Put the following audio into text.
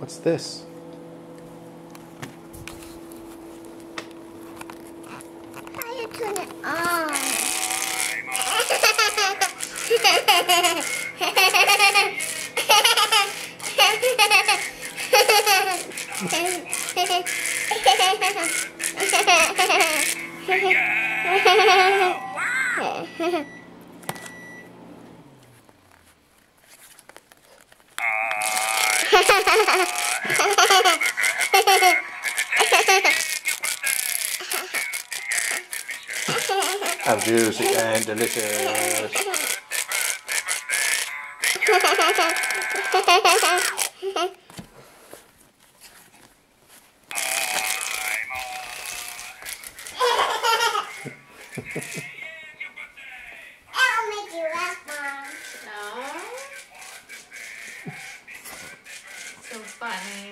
What's this? How you turn it on? How juicy and delicious. 办那